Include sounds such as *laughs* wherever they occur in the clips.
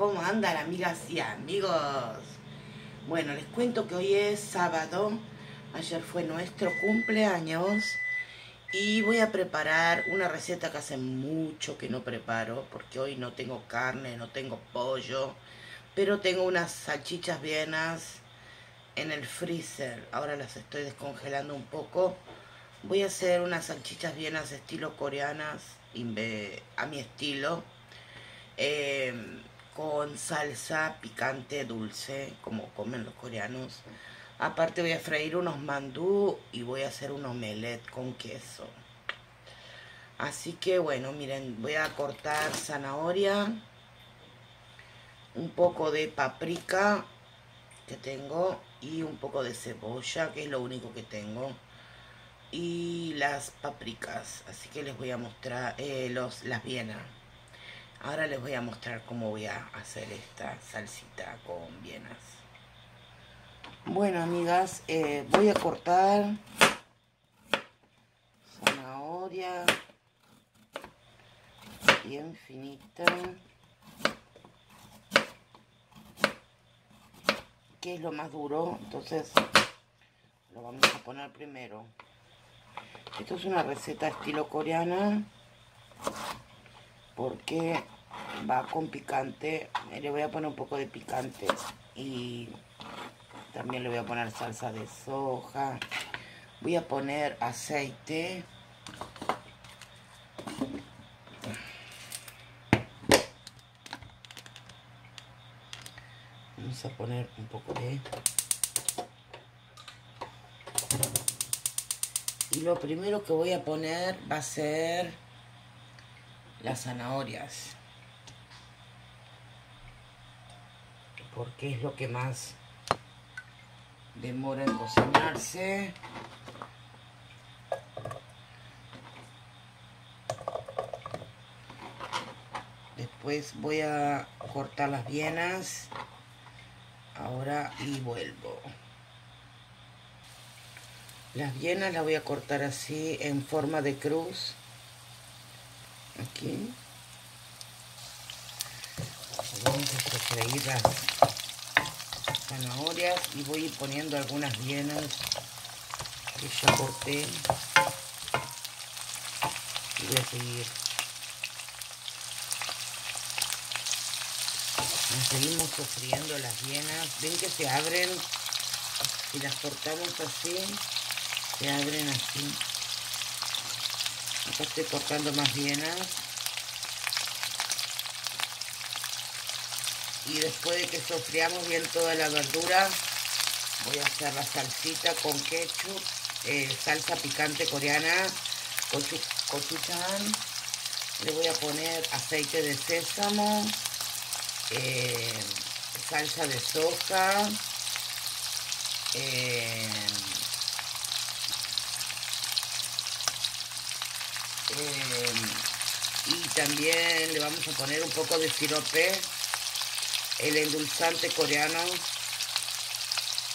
¿Cómo andan amigas y amigos? Bueno, les cuento que hoy es sábado. Ayer fue nuestro cumpleaños. Y voy a preparar una receta que hace mucho que no preparo. Porque hoy no tengo carne, no tengo pollo. Pero tengo unas salchichas vienas en el freezer. Ahora las estoy descongelando un poco. Voy a hacer unas salchichas vienas estilo coreanas. A mi estilo. Eh, con salsa picante dulce, como comen los coreanos. Aparte voy a freír unos mandú y voy a hacer un omelette con queso. Así que bueno, miren, voy a cortar zanahoria, un poco de paprika que tengo y un poco de cebolla, que es lo único que tengo. Y las paprikas, así que les voy a mostrar eh, los, las vienas. Ahora les voy a mostrar cómo voy a hacer esta salsita con vienas. Bueno, amigas, eh, voy a cortar zanahoria bien finita. Que es lo más duro, entonces lo vamos a poner primero. Esto es una receta estilo coreana porque va con picante. Le voy a poner un poco de picante y también le voy a poner salsa de soja. Voy a poner aceite. Vamos a poner un poco de... Y lo primero que voy a poner va a ser las zanahorias. Porque es lo que más demora en cocinarse. Después voy a cortar las vienas. Ahora y vuelvo. Las vienas las voy a cortar así en forma de cruz aquí. Vamos a freír las zanahorias y voy poniendo algunas vienas que ya corté. Y voy a seguir. Seguimos sofriendo las vienas ven que se abren. Si las cortamos así se abren así Estoy cortando más bienas. Y después de que sofriamos bien toda la verdura, voy a hacer la salsita con ketchup, eh, salsa picante coreana, gochujang. Le voy a poner aceite de sésamo, eh, salsa de soja, Eh, y también le vamos a poner un poco de sirope, el endulzante coreano,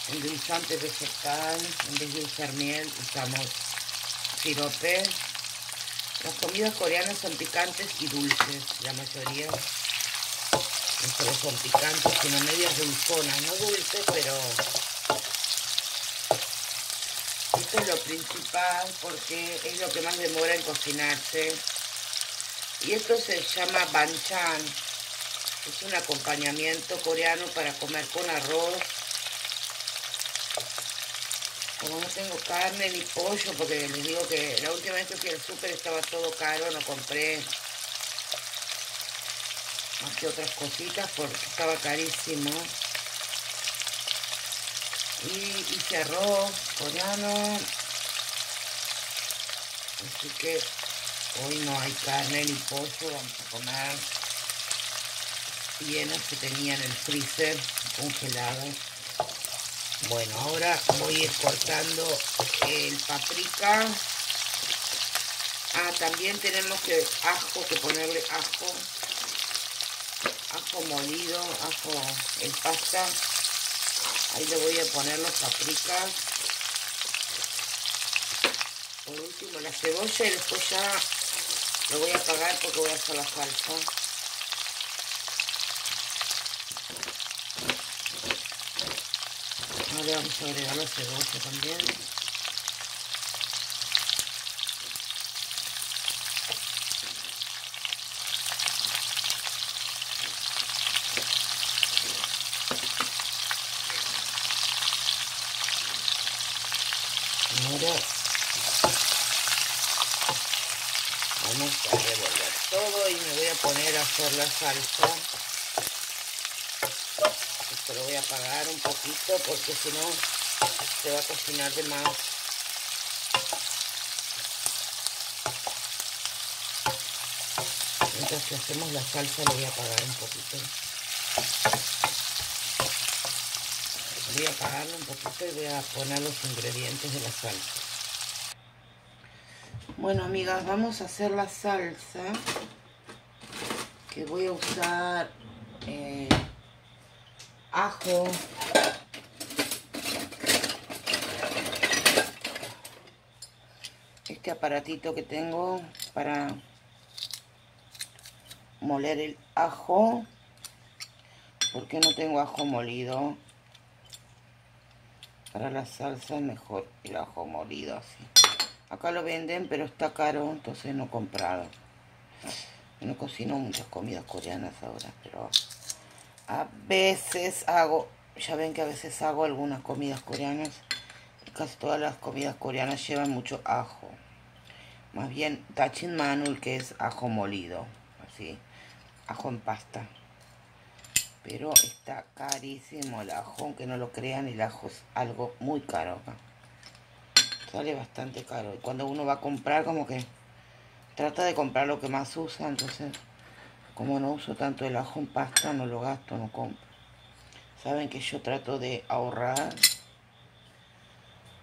endulzante vegetal, en vez de usar miel usamos sirope. Las comidas coreanas son picantes y dulces, la mayoría. No solo son picantes, sino medias dulzonas, no dulces, pero esto es lo principal porque es lo que más demora en cocinarse. Y esto se llama banchan. Es un acompañamiento coreano para comer con arroz. Como no tengo carne ni pollo, porque les digo que la última vez que fui al súper estaba todo caro, no compré más que otras cositas porque estaba carísimo y hice arroz coreano así que hoy no hay carne ni pollo vamos a comer llenas que tenía en el freezer congeladas bueno ahora voy a cortando el paprika. Ah también tenemos que ajo que ponerle ajo. Ajo molido ajo en pasta. Ahí le voy a poner los paprikas. Por último la cebolla y después ya lo voy a apagar porque voy a hacer la salsa. Ahora vamos a agregar la cebolla también. Vamos a revolver todo y me voy a poner a hacer la salsa. Esto lo voy a apagar un poquito porque si no se va a cocinar de más. Mientras que hacemos la salsa lo voy a apagar un poquito. Voy a apagarlo un poquito y voy a poner los ingredientes de la salsa. Bueno, amigas, vamos a hacer la salsa que voy a usar eh, ajo, este aparatito que tengo para moler el ajo. Porque no tengo ajo molido para la salsa es mejor el ajo molido así acá lo venden pero está caro entonces no he comprado no cocino muchas comidas coreanas ahora pero a veces hago ya ven que a veces hago algunas comidas coreanas casi todas las comidas coreanas llevan mucho ajo más bien tachin manul que es ajo molido así ajo en pasta. Pero está carísimo el ajo, aunque no lo crean, el ajo es algo muy caro acá. Sale bastante caro. Y cuando uno va a comprar, como que trata de comprar lo que más usa, entonces como no uso tanto el ajo en pasta, no lo gasto, no compro. Saben que yo trato de ahorrar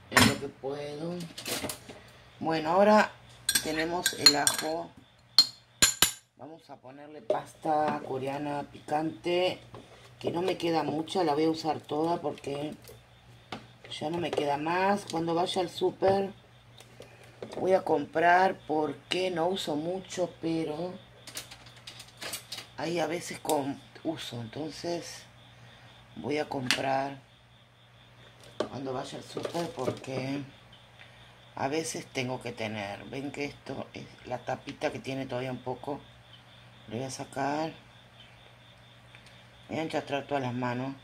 en lo que puedo. Bueno, ahora tenemos el ajo Vamos a ponerle pasta coreana picante, que no me queda mucha, la voy a usar toda porque ya no me queda más. Cuando vaya al súper voy a comprar porque no uso mucho, pero ahí a veces con uso, entonces voy a comprar cuando vaya al súper porque a veces tengo que tener. Ven que esto es la tapita que tiene todavía un poco le voy a sacar. Voy a enchastrar todas las manos.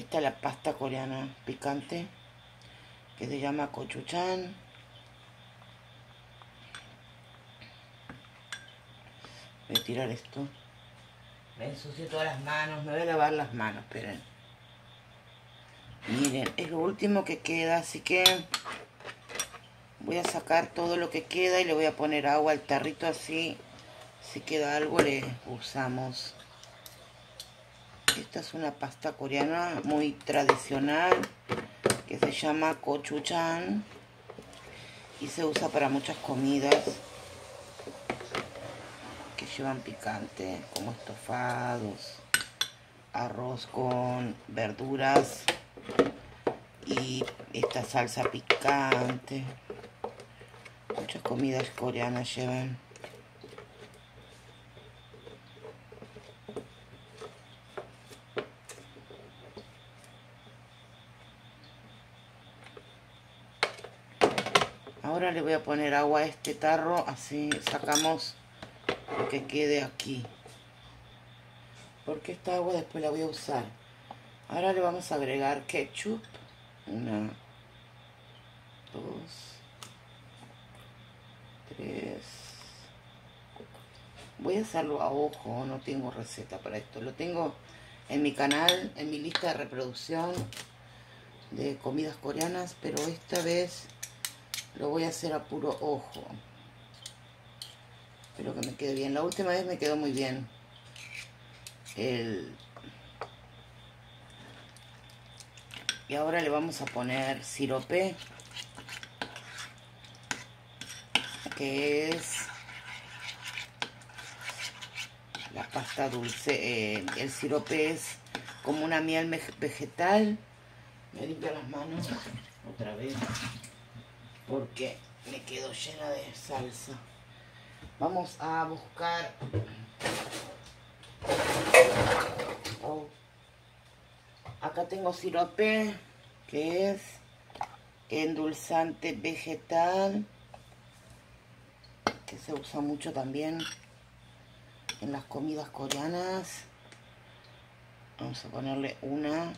Esta es la pasta coreana picante que se llama cochuchan. Voy a tirar esto. Me ensucio todas las manos. Me voy a lavar las manos, esperen. Miren, es lo último que queda, así que voy a sacar todo lo que queda y le voy a poner agua al tarrito así si queda algo le usamos esta es una pasta coreana muy tradicional que se llama gochujang y se usa para muchas comidas que llevan picante como estofados arroz con verduras y esta salsa picante Muchas comidas coreanas llevan. Ahora le voy a poner agua a este tarro, así sacamos lo que quede aquí. Porque esta agua después la voy a usar. Ahora le vamos a agregar ketchup. Una, dos, Voy a hacerlo a ojo, no tengo receta para esto. Lo tengo en mi canal, en mi lista de reproducción de comidas coreanas, pero esta vez lo voy a hacer a puro ojo. Espero que me quede bien. La última vez me quedó muy bien. El... Y ahora le vamos a poner sirope que es la pasta dulce, eh, el sirope es como una miel vegetal. Me limpio las manos otra vez porque me quedo llena de salsa. Vamos a buscar... Oh, Acá tengo sirope, que es endulzante vegetal, que se usa mucho también en las comidas coreanas. Vamos a ponerle una,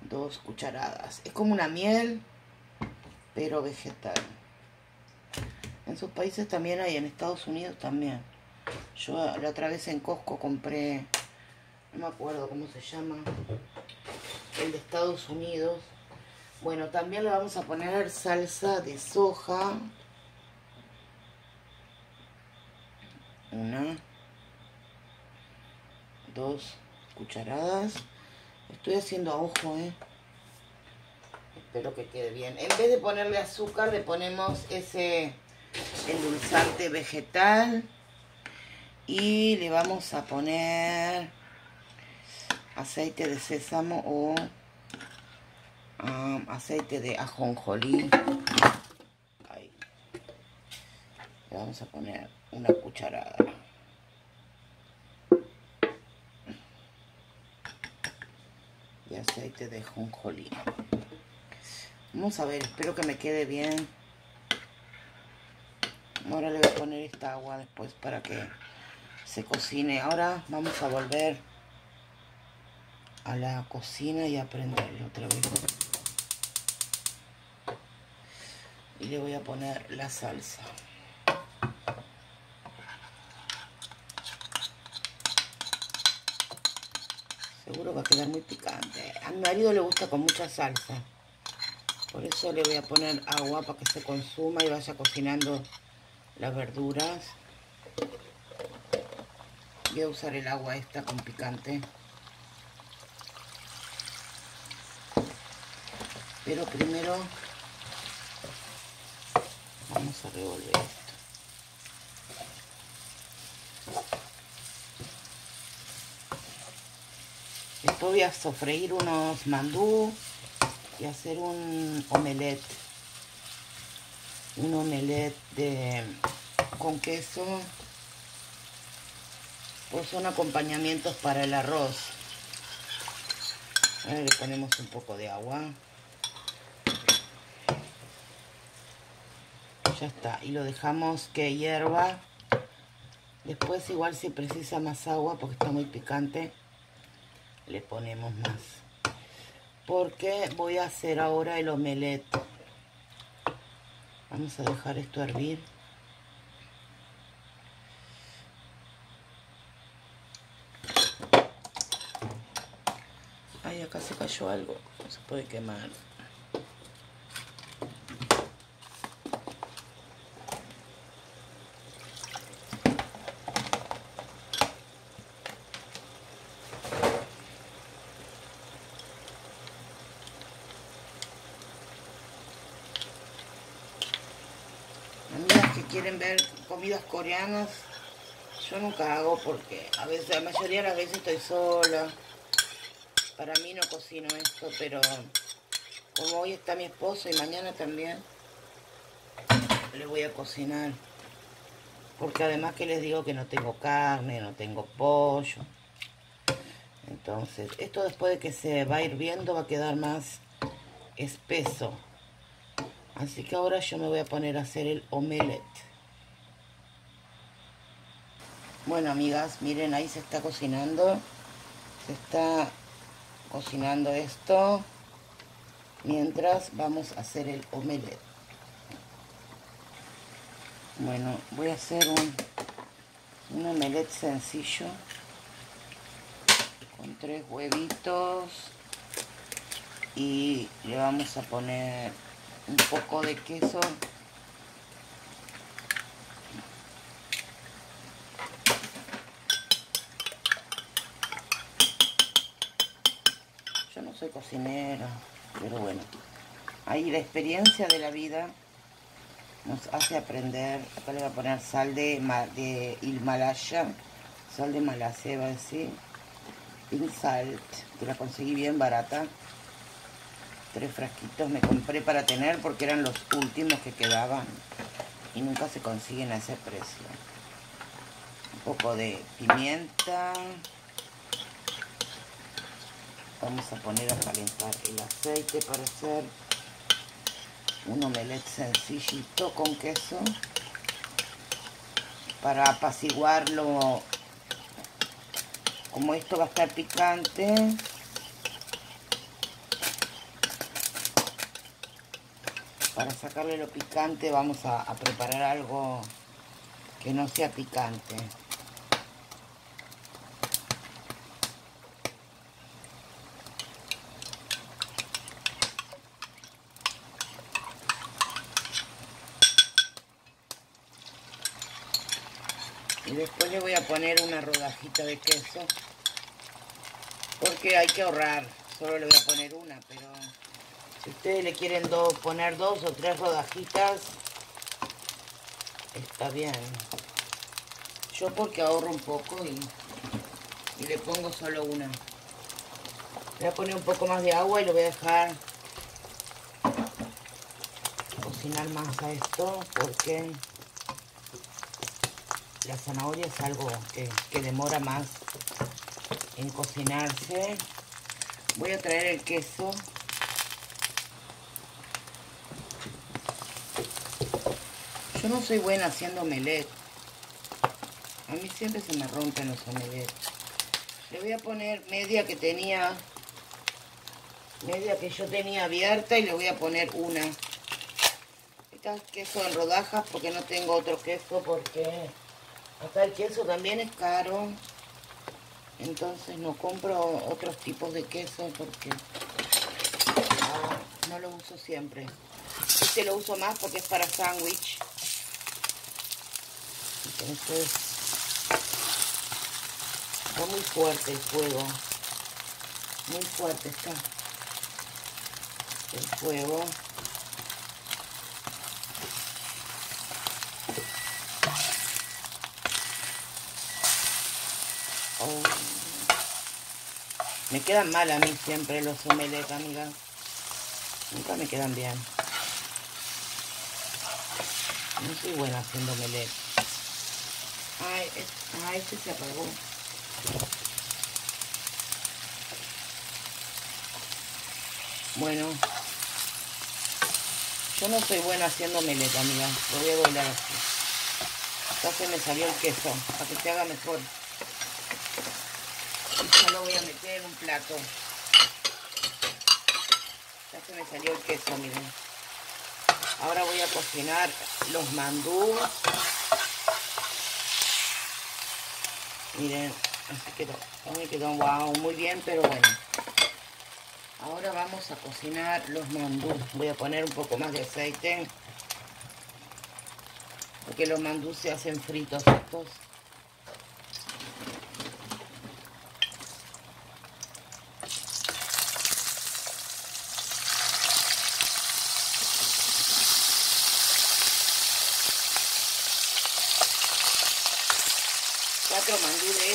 dos cucharadas. Es como una miel, pero vegetal. En sus países también hay, en Estados Unidos también. Yo la otra vez en Costco compré, no me acuerdo cómo se llama, el de Estados Unidos. Bueno, también le vamos a poner salsa de soja. Una, dos cucharadas. Estoy haciendo a ojo, ¿eh? Espero que quede bien. En vez de ponerle azúcar, le ponemos ese endulzante vegetal. Y le vamos a poner aceite de sésamo o um, aceite de ajonjolí. Ahí. Le vamos a poner una cucharada. Y aceite de ajonjolí. Vamos a ver, espero que me quede bien. Ahora le voy a poner esta agua después para que se cocine. Ahora vamos a volver a la cocina y a prenderlo otra vez. Y le voy a poner la salsa. Seguro va a quedar muy picante. A mi marido le gusta con mucha salsa. Por eso le voy a poner agua para que se consuma y vaya cocinando las verduras. Voy a usar el agua esta con picante. Pero primero vamos a revolver esto. Después voy a sofreír unos mandú y hacer un omelette. Un omelette de, con queso pues son acompañamientos para el arroz. Le ponemos un poco de agua. Ya está. Y lo dejamos que hierva. Después igual si precisa más agua porque está muy picante, le ponemos más. Porque voy a hacer ahora el omelette. Vamos a dejar esto hervir. acá se cayó algo, se puede quemar. Amigas que quieren ver comidas coreanas, yo nunca hago porque a veces, la mayoría de las veces estoy sola. Para mí no cocino esto, pero como hoy está mi esposo y mañana también, le voy a cocinar. Porque además que les digo que no tengo carne, no tengo pollo. Entonces, esto después de que se va hirviendo va a quedar más espeso. Así que ahora yo me voy a poner a hacer el omelette. Bueno, amigas, miren, ahí se está cocinando. Se está cocinando esto mientras vamos a hacer el omelette. Bueno, voy a hacer un, un omelette sencillo con tres huevitos y le vamos a poner un poco de queso soy cocinera, pero bueno, ahí la experiencia de la vida nos hace aprender. Acá le voy a poner sal de, de Himalaya, sal de Malasia, va a decir, pink salt, que la conseguí bien barata. Tres frasquitos me compré para tener porque eran los últimos que quedaban y nunca se consiguen a ese precio. Un poco de pimienta, vamos a poner a calentar el aceite para hacer un omelette sencillito con queso para apaciguarlo. Como esto va a estar picante. Para sacarle lo picante vamos a, a preparar algo que no sea picante después le voy a poner una rodajita de queso porque hay que ahorrar. Solo le voy a poner una pero si ustedes le quieren poner dos o tres rodajitas está bien. Yo porque ahorro un poco y, le pongo solo una. Voy a poner un poco más de agua y lo voy a dejar cocinar más a esto porque la zanahoria es algo que, demora más en cocinarse. Voy a traer el queso. Yo no soy buena haciendo omelette. A mí siempre se me rompen los omelettes. Le voy a poner media que tenía, media que yo tenía abierta y le voy a poner una. Esta es queso en rodajas porque no tengo otro queso porque Acá el queso también es caro. Entonces no compro otros tipos de queso porque no lo uso siempre. Este lo uso más porque es para sándwich. Entonces está muy fuerte el fuego. Muy fuerte está el fuego. Me quedan mal a mí siempre los omelettes, amiga. Nunca me quedan bien. No soy buena haciendo omelette. Ay, ay, este se apagó. Bueno. Yo no soy buena haciendo omelette, amiga. Lo voy a doblar así. Ya se me salió el queso, para que se haga mejor lo voy a meter en un plato. Ya se me salió el queso, miren. Ahora voy a cocinar los mandús. Miren, así quedó. me quedó wow, muy bien, pero bueno. Ahora vamos a cocinar los mandús. Voy a poner un poco más de aceite. Porque los mandús se hacen fritos estos. cuatro mandú de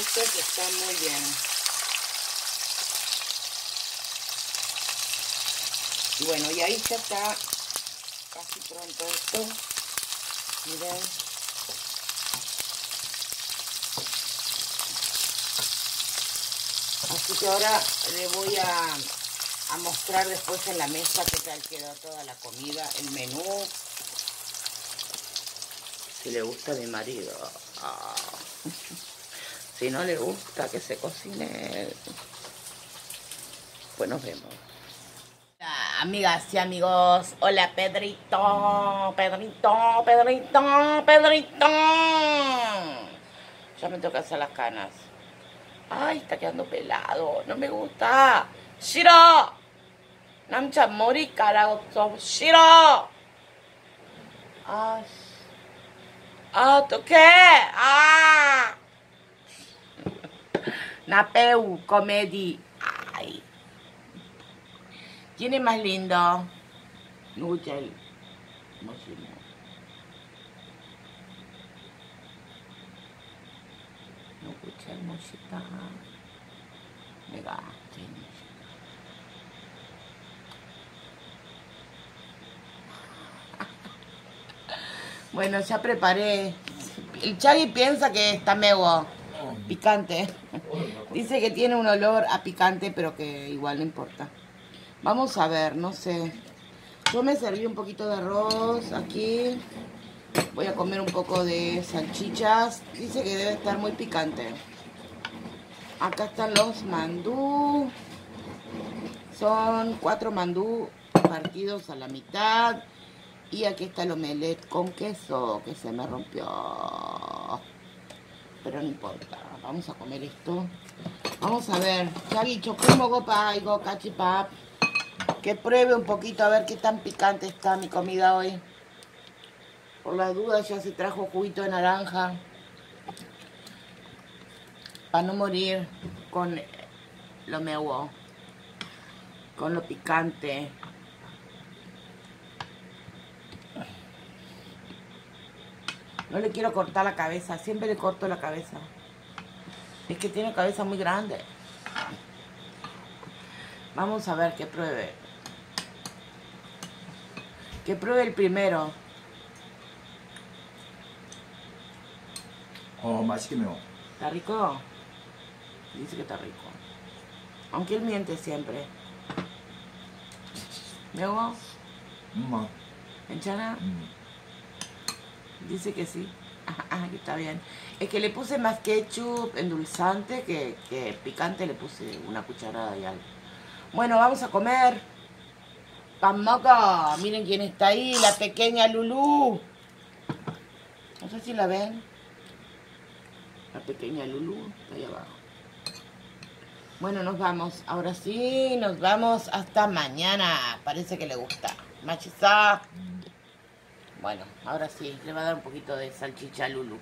están muy bien. Bueno, y ahí ya está casi pronto esto. Miren. Así que ahora le voy a, a mostrar después en la mesa qué tal queda toda la comida, el menú. Si le gusta a mi marido. Ah. *laughs* Si no le gusta que se cocine, pues nos vemos. amigas y amigos, hola Pedrito, Pedrito, Pedrito, Pedrito. Ya me toca hacer las canas. Ay, está quedando pelado, no me gusta. ¡Shiro! 남자 머리카락 없어. 싫어! 아, 아, 어떡해! 아! Napeu Comedy. Ay. ¿Quién es más lindo? No escucha el mochimo. No escucha el mochita. Mira, *laughs* Bueno, ya preparé. El Chagui piensa que está medio picante. Dice que tiene un olor a picante, pero que igual no importa. Vamos a ver, no sé. Yo me serví un poquito de arroz aquí. Voy a comer un poco de salchichas. Dice que debe estar muy picante. Acá están los mandú. Son cuatro mandú partidos a la mitad. Y aquí está el omelette con queso que se me rompió. Pero no importa. Vamos a comer esto. Vamos a ver. Ya dicho, como gopa y cachipap. Que pruebe un poquito a ver qué tan picante está mi comida hoy. Por las dudas ya se trajo juguito de naranja. Para no morir con lo meo. Con lo picante. No le quiero cortar la cabeza. Siempre le corto la cabeza. Es que tiene cabeza muy grande. Vamos a ver qué pruebe. Que pruebe el primero. Oh, más que no. ¿Está rico? Dice que está rico. Aunque él miente siempre. ¿Luego? Mm. No. ¿Enchana? Mm. Dice que sí. Ah, que está bien. Es que le puse más ketchup endulzante que, picante. Le puse una cucharada y algo. Bueno, vamos a comer. Pamoco. Miren quién está ahí. La pequeña Lulú. No sé si la ven. La pequeña Lulú está ahí abajo. Bueno, nos vamos. Ahora sí, nos vamos hasta mañana. Parece que le gusta. Machizá. Bueno, ahora sí, le va a dar un poquito de salchicha a Lulu.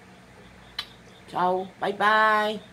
Chao, bye bye.